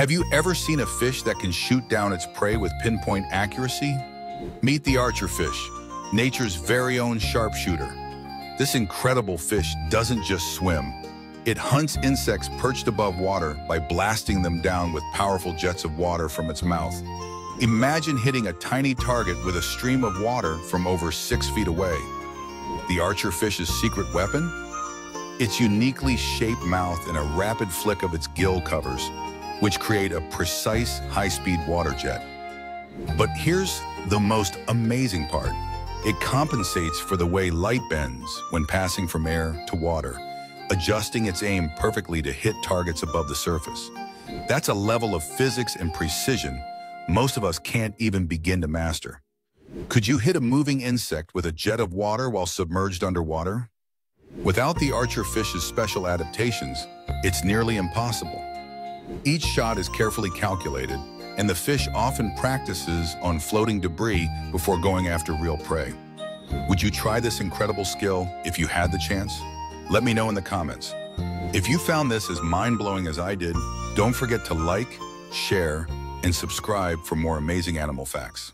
Have you ever seen a fish that can shoot down its prey with pinpoint accuracy? Meet the archerfish, nature's very own sharpshooter. This incredible fish doesn't just swim. It hunts insects perched above water by blasting them down with powerful jets of water from its mouth. Imagine hitting a tiny target with a stream of water from over six feet away. The archerfish's secret weapon? Its uniquely shaped mouth and a rapid flick of its gill covers, which create a precise high-speed water jet. But here's the most amazing part. It compensates for the way light bends when passing from air to water, adjusting its aim perfectly to hit targets above the surface. That's a level of physics and precision most of us can't even begin to master. Could you hit a moving insect with a jet of water while submerged underwater? Without the archerfish's special adaptations, it's nearly impossible. Each shot is carefully calculated, and the fish often practices on floating debris before going after real prey. Would you try this incredible skill if you had the chance? Let me know in the comments. If you found this as mind-blowing as I did, don't forget to like, share, and subscribe for more amazing animal facts.